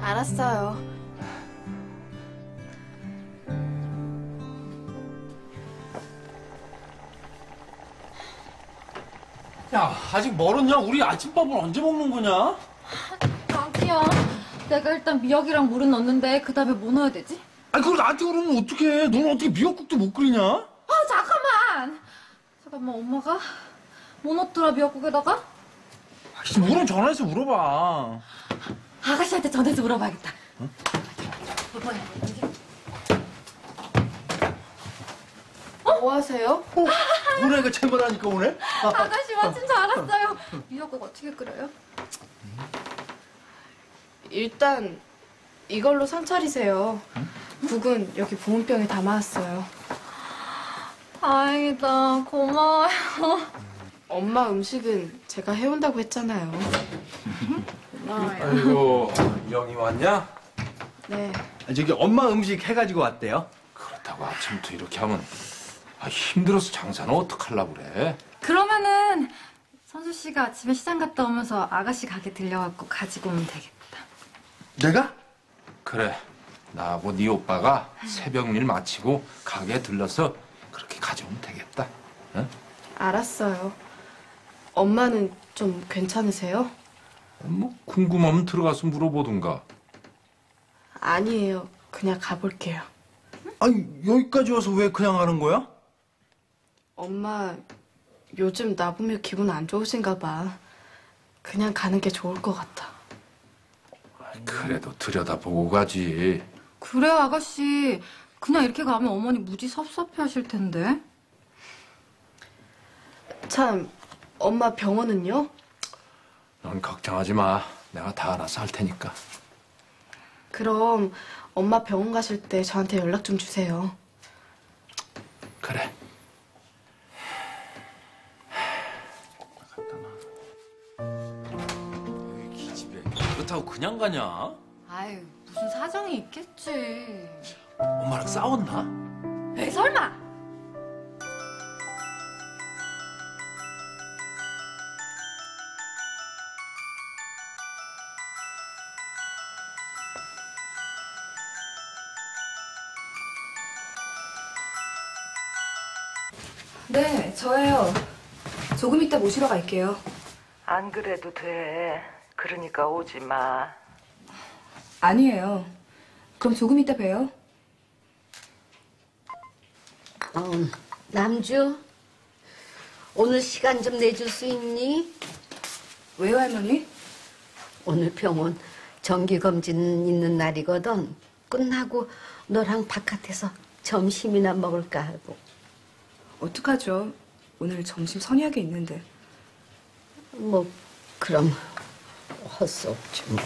알았어요. 야, 아직 멀었냐? 우리 아침밥을 언제 먹는 거냐? 자기야, 내가 일단 미역이랑 물은 넣었는데 그 다음에 뭐 넣어야 되지? 아니, 그걸 나한테 그러면 어떡해. 너는 어떻게 미역국도 못 끓이냐? 아 잠깐만! 잠깐만 엄마가 뭐 넣었더라 미역국에다가? 아이씨, 물은 전화해서 물어봐. 아가씨한테 전해서 물어봐야겠다. 뭐 하세요? 오늘 잘못하니까 오늘? 아가씨 마침 잘 알았어요. 미역국 어떻게 끓여요? 일단 이걸로 상 차리세요. 국은 여기 보온병에 담아왔어요. 다행이다. 고마워요. 엄마 음식은 제가 해온다고 했잖아요. 아이고 영이 왔냐? 네. 아, 저기 엄마 음식 해가지고 왔대요. 그렇다고 아침부터 이렇게 하면 아, 힘들어서 장사는 어떡하려고 그래? 그러면은 선수 씨가 아침에 시장 갔다 오면서 아가씨 가게 들려갖고 가지고 오면 되겠다. 내가? 그래 나하고 네 오빠가 새벽 일 마치고 가게에 들러서 그렇게 가져오면 되겠다 응? 알았어요. 엄마는 좀 괜찮으세요? 뭐 궁금하면 들어가서 물어보든가 아니에요. 그냥 가볼게요. 아니, 여기까지 와서 왜 그냥 가는 거야? 엄마 요즘 나 보며 기분 안 좋으신가 봐. 그냥 가는 게 좋을 것 같아. 그래도 들여다보고 가지 그래 아가씨. 그냥 이렇게 가면 어머니 무지 섭섭해 하실 텐데. 참, 엄마 병원은요? 넌 걱정하지 마 내가 다 알아서 할 테니까 그럼 엄마 병원 가실 때 저한테 연락 좀 주세요. 그래 여기 기집애. 그렇다고 그냥 가냐? 아유 무슨 사정이 있겠지. 엄마랑 싸웠나? 에이 설마. 네, 저예요. 조금 이따 모시러 갈게요. 안 그래도 돼. 그러니까 오지 마. 아니에요. 그럼 조금 이따 봬요. 어, 남주, 오늘 시간 좀 내줄 수 있니? 왜요, 할머니? 오늘 병원 정기검진 있는 날이거든. 끝나고 너랑 바깥에서 점심이나 먹을까 하고. 어떡하죠? 오늘 점심 선의하게 있는데. 뭐, 그럼 할 수 없지 뭐.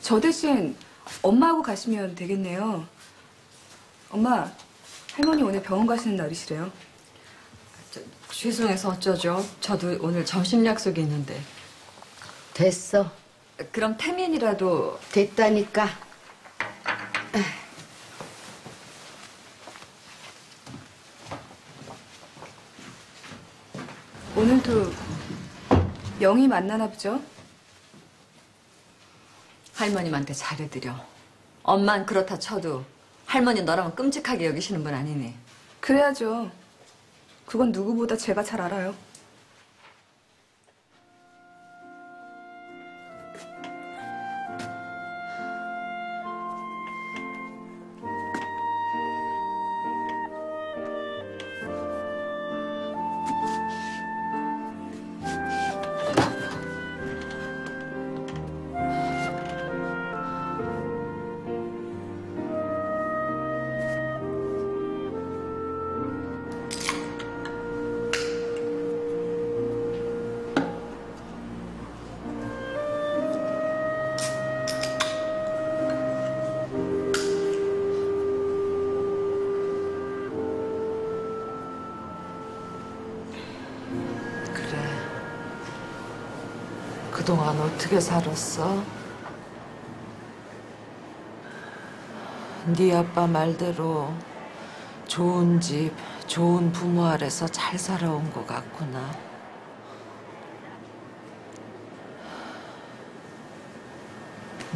저 대신 엄마하고 가시면 되겠네요. 엄마, 할머니 오늘 병원 가시는 날이시래요. 죄송해서 어쩌죠? 저도 오늘 점심 약속이 있는데. 됐어. 그럼 태민이라도 됐다니까. 오늘도 영희 만나나 보죠? 할머님한테 잘해드려. 엄만 그렇다 쳐도 할머니 너라면 끔찍하게 여기시는 분 아니니. 그래야죠. 그건 누구보다 제가 잘 알아요. 그동안 어떻게 살았어? 네 아빠 말대로 좋은 집, 좋은 부모 아래서 잘 살아온 것 같구나.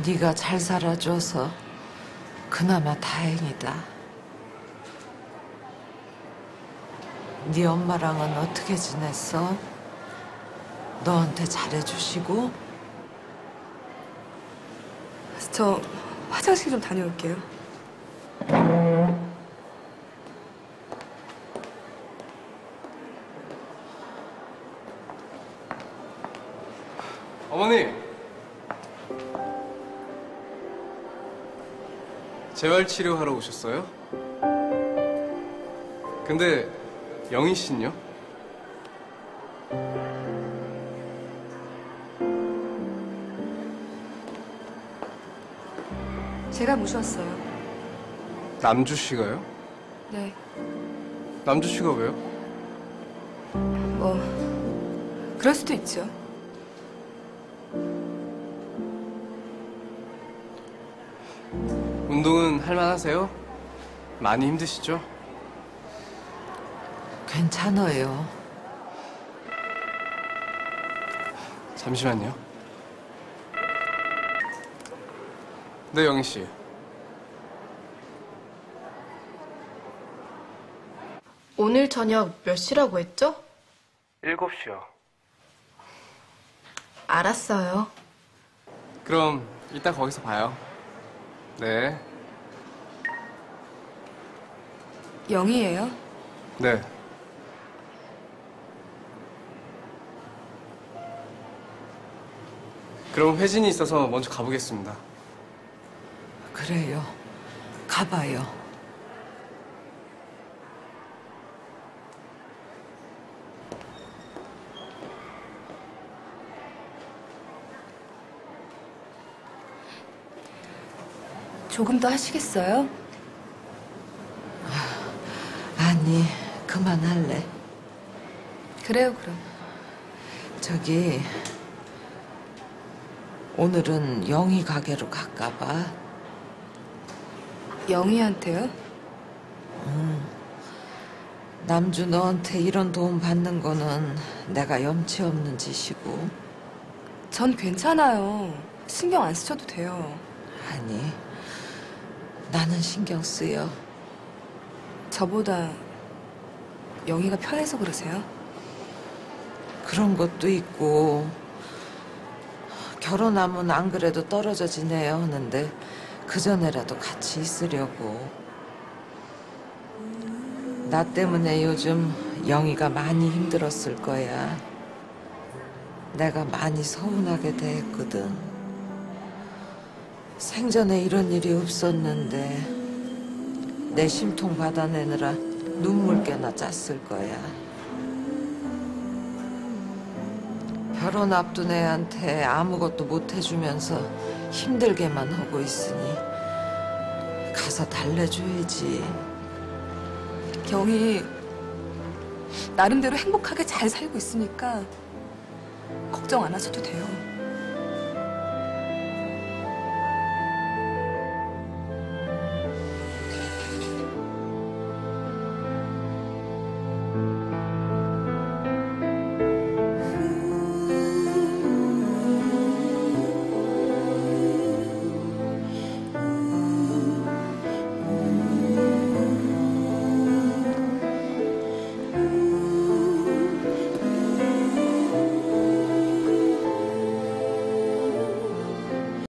네가 잘 살아줘서 그나마 다행이다. 네 엄마랑은 어떻게 지냈어? 너한테 잘해주시고? 저 화장실 좀 다녀올게요. 어머니! 재활 치료하러 오셨어요? 근데 영희 씨는요? 제가 모셔왔어요. 남주 씨가요? 네, 남주 씨가 왜요? 뭐 그럴 수도 있죠. 운동은 할만하세요? 많이 힘드시죠? 괜찮아요. 잠시만요. 네, 영희 씨. 오늘 저녁 몇 시라고 했죠? 7시요. 알았어요. 그럼 이따 거기서 봐요. 네. 영희예요? 네. 그럼 회진이 있어서 먼저 가보겠습니다. 그래요. 가봐요. 조금 더 하시겠어요? 아니, 그만할래. 그래요, 그럼. 저기, 오늘은 영희 가게로 갈까 봐. 영희한테요? 남주 너한테 이런 도움 받는 거는 내가 염치 없는 짓이고. 전 괜찮아요. 신경 안 쓰셔도 돼요. 아니, 나는 신경 쓰여. 저보다 영희가 편해서 그러세요? 그런 것도 있고 결혼하면 안 그래도 떨어져 지내야 하는데 그 전에라도 같이 있으려고. 나 때문에 요즘 영희가 많이 힘들었을 거야. 내가 많이 서운하게 대했거든. 생전에 이런 일이 없었는데 내 심통 받아내느라 눈물 껴나 짰을 거야. 결혼 앞둔 애한테 아무것도 못 해주면서 힘들게만 하고 있으니 가서 달래줘야지. 영희 나름대로 행복하게 잘 살고 있으니까 걱정 안 하셔도 돼요.